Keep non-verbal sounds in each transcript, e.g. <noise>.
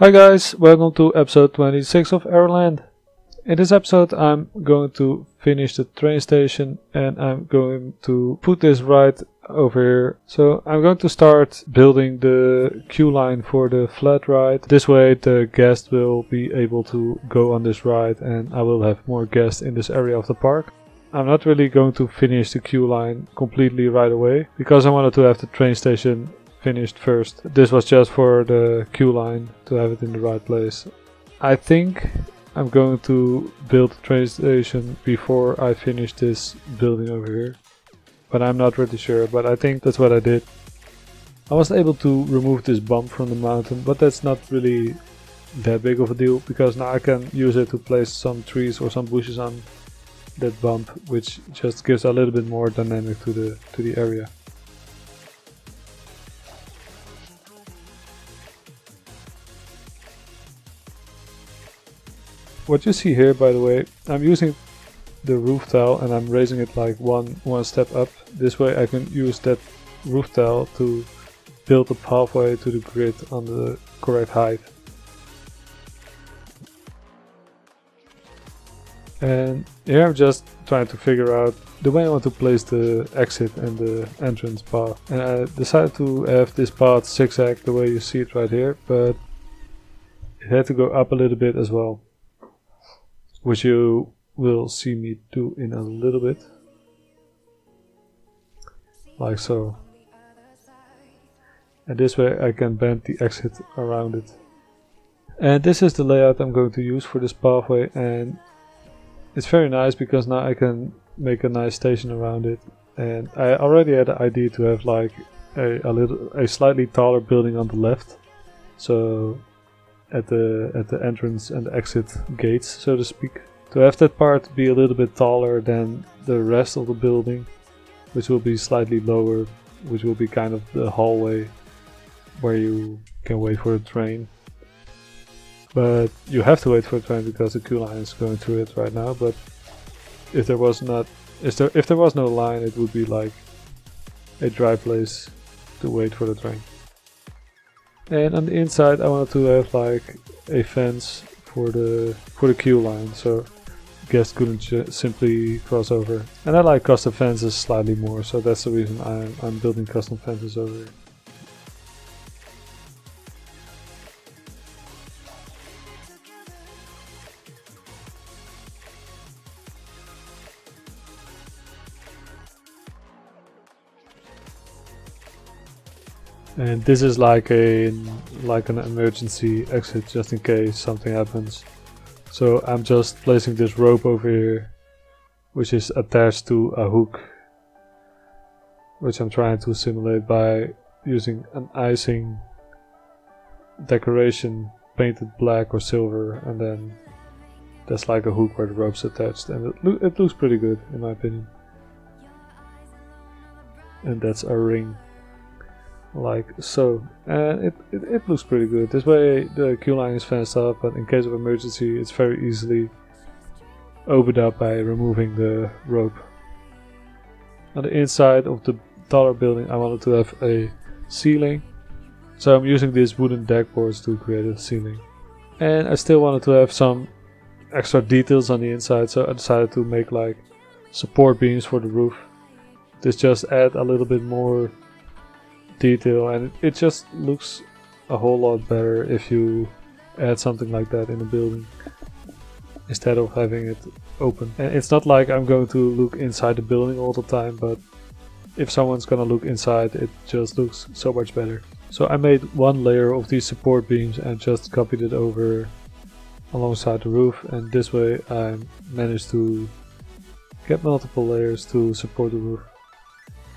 Hi guys, welcome to episode 26 of Aeroland. In this episode I'm going to finish the train station and I'm going to put this right over here. So I'm going to start building the queue line for the flat ride. This way the guest will be able to go on this ride and I will have more guests in this area of the park. I'm not really going to finish the queue line completely right away because I wanted to have the train station finished first. This was just for the queue line to have it in the right place. I think I'm going to build the train station before I finish this building over here. But I'm not really sure, but I think that's what I did. I was able to remove this bump from the mountain, but that's not really that big of a deal because now I can use it to place some trees or some bushes on that bump which just gives a little bit more dynamic to the to the area. What you see here, by the way, I'm using the roof tile and I'm raising it like one one step up. This way I can use that roof tile to build a pathway to the grid on the correct height. And here I'm just trying to figure out the way I want to place the exit and the entrance path. And I decided to have this path zigzag the way you see it right here, but it had to go up a little bit as well which you will see me do in a little bit. Like so. And this way I can bend the exit around it. And this is the layout I'm going to use for this pathway and it's very nice because now I can make a nice station around it. And I already had the idea to have like a, a little a slightly taller building on the left. So at the at the entrance and exit gates, so to speak. To have that part be a little bit taller than the rest of the building, which will be slightly lower, which will be kind of the hallway where you can wait for the train. But you have to wait for the train because the queue line is going through it right now. But if there was not, if there if there was no line, it would be like a dry place to wait for the train. And on the inside I wanted to have like a fence for the for the queue line so guests couldn't simply cross over. And I like custom fences slightly more so that's the reason I'm, I'm building custom fences over here. And this is like a like an emergency exit just in case something happens. So I'm just placing this rope over here which is attached to a hook which I'm trying to simulate by using an icing decoration painted black or silver and then there's like a hook where the rope's attached. And it, lo it looks pretty good in my opinion. And that's a ring like so and it, it, it, looks pretty good. This way the queue line is fenced up but in case of emergency it's very easily opened up by removing the rope. On the inside of the taller building I wanted to have a ceiling. So I'm using these wooden deck boards to create a ceiling. And I still wanted to have some extra details on the inside so I decided to make like support beams for the roof. This just add a little bit more detail and it just looks a whole lot better if you add something like that in a building instead of having it open. And it's not like I'm going to look inside the building all the time, but if someone's gonna look inside, it just looks so much better. So I made one layer of these support beams and just copied it over alongside the roof and this way I managed to get multiple layers to support the roof.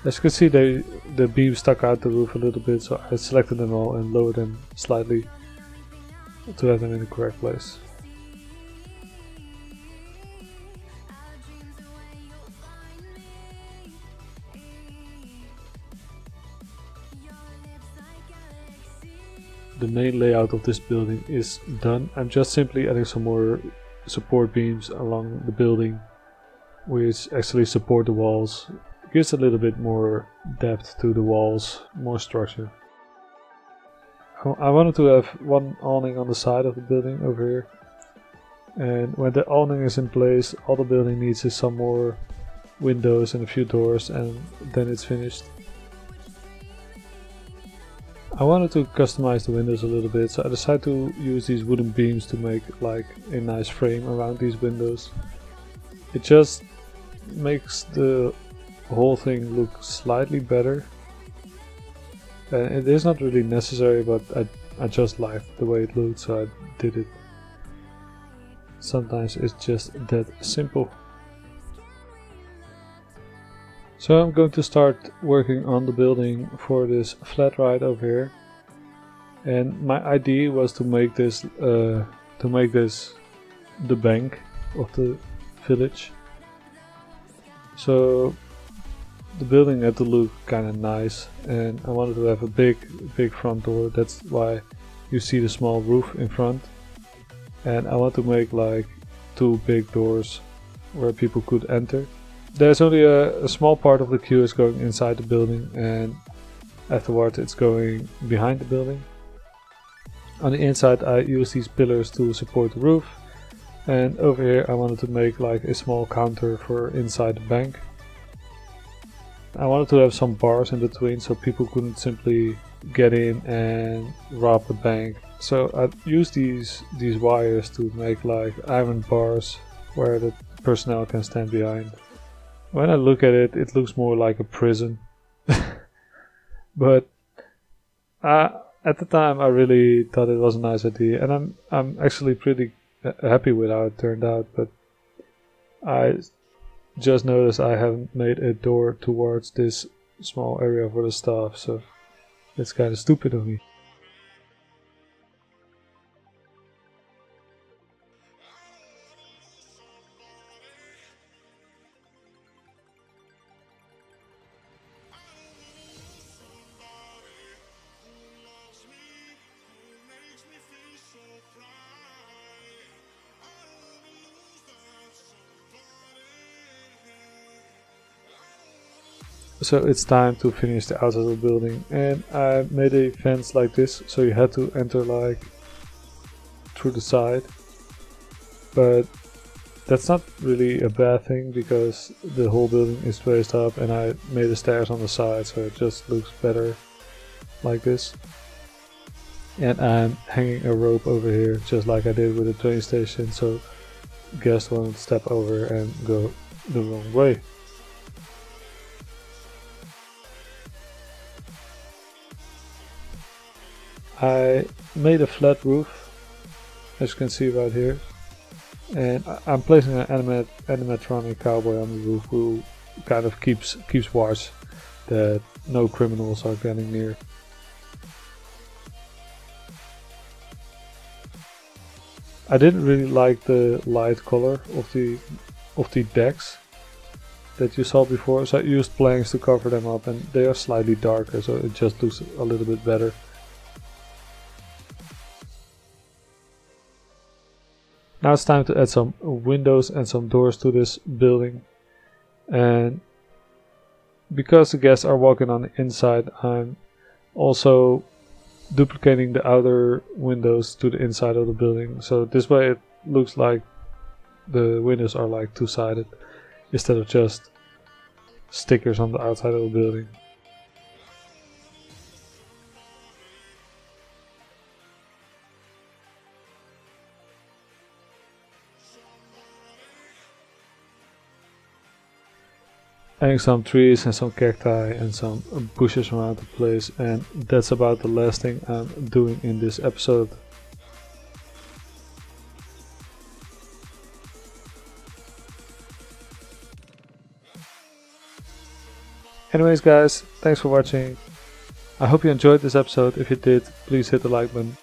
As you can see, they, the beam stuck out the roof a little bit, so I selected them all and lowered them slightly to have them in the correct place. The main layout of this building is done. I'm just simply adding some more support beams along the building which actually support the walls gives a little bit more depth to the walls, more structure. Oh, I wanted to have one awning on the side of the building over here. And when the awning is in place, all the building needs is some more windows and a few doors and then it's finished. I wanted to customize the windows a little bit, so I decided to use these wooden beams to make like a nice frame around these windows. It just makes the whole thing look slightly better. And it is not really necessary, but I, I just liked the way it looked, so I did it. Sometimes it's just that simple. So I'm going to start working on the building for this flat ride over here. And my idea was to make this uh, to make this the bank of the village. So the building had to look kind of nice and I wanted to have a big big front door that's why you see the small roof in front and I want to make like two big doors where people could enter there's only a, a, small part of the queue is going inside the building and afterwards it's going behind the building. On the inside I use these pillars to support the roof and over here I wanted to make like a small counter for inside the bank. I wanted to have some bars in between so people couldn't simply get in and rob the bank. So I used these these wires to make like iron bars where the personnel can stand behind. When I look at it, it looks more like a prison. <laughs> but uh, at the time, I really thought it was a nice idea, and I'm I'm actually pretty happy with how it turned out. But I just noticed I haven't made a door towards this small area for the staff, so it's kind of stupid of me. So it's time to finish the outside of the building. And I made a fence like this so you had to enter like through the side. But that's not really a bad thing because the whole building is raised up and I made the stairs on the side so it just looks better like this. And I'm hanging a rope over here just like I did with the train station so guests won't step over and go the wrong way. I made a flat roof, as you can see right here, and I'm placing an animat animatronic cowboy on the roof who kind of keeps keeps watch that no criminals are getting near. I didn't really like the light color of the of the decks that you saw before, so I used planks to cover them up and they are slightly darker so it just looks a little bit better. Now it's time to add some windows and some doors to this building. And because the guests are walking on the inside, I'm also duplicating the outer windows to the inside of the building. So this way it looks like the windows are like two-sided instead of just stickers on the outside of the building. Adding some trees and some cacti and some bushes around the place and that's about the last thing I'm doing in this episode. Anyways guys, thanks for watching. I hope you enjoyed this episode. If you did, please hit the like button.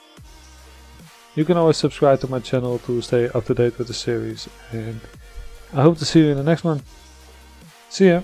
You can always subscribe to my channel to stay up to date with the series and I hope to see you in the next one. See ya.